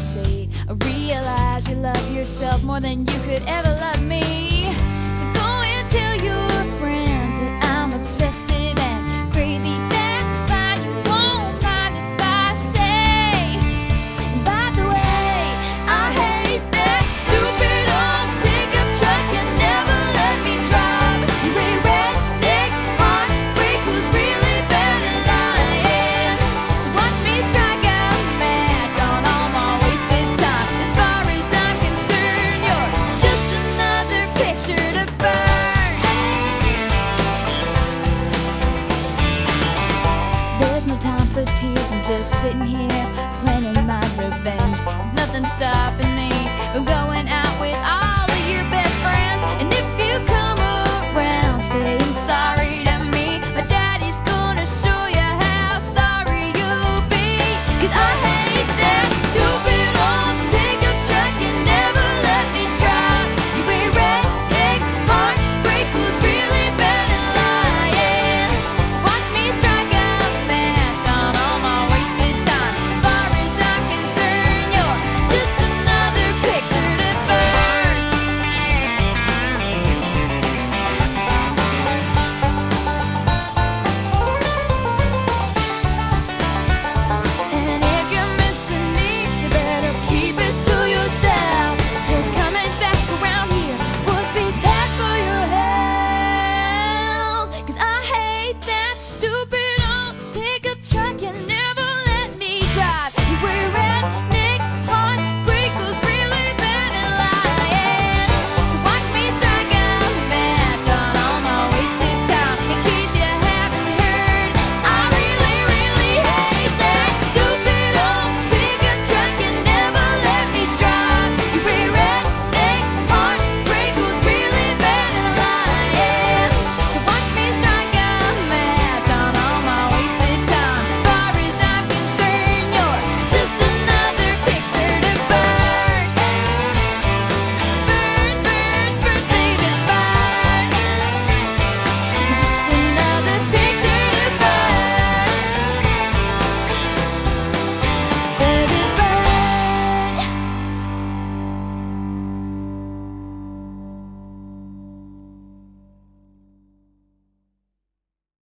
fantasy. I realize you love yourself more than you could ever love me. So go and tell your just sitting here